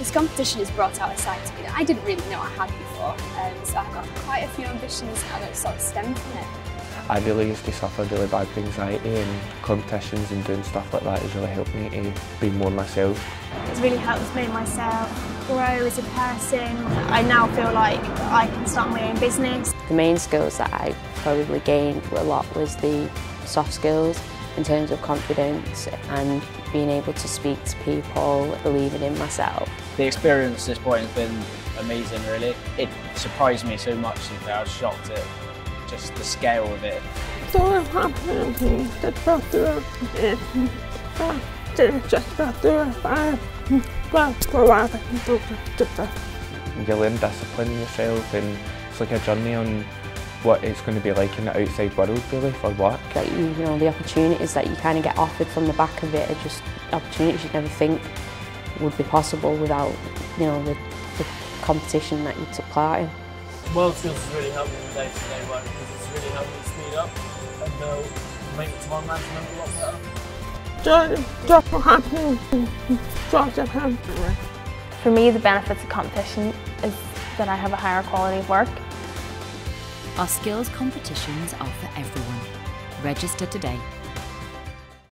This competition has brought out a side to me that I didn't really know I had before, um, so I've got quite a few ambitions now that sort of stem from it. I really used to suffer really bad with anxiety and competitions and doing stuff like that has really helped me to be more myself. It's really helped me myself grow as a person. I now feel like I can start my own business. The main skills that I probably gained a lot was the soft skills in terms of confidence and being able to speak to people, believing in myself. The experience at this point has been amazing really. It surprised me so much that I was shocked at just the scale of it. You learn discipline yourself and it's like a journey on what it's going to be like in the outside world really for work. That you, you know, the opportunities that you kind of get offered from the back of it are just opportunities you'd never think would be possible without, you know, the, the competition that you took part in. World Skills has really helped me with day-to-day work because it's really helped me speed up and uh, make time management a lot better. For me, the benefits of competition is that I have a higher quality of work. Our skills competitions are for everyone. Register today.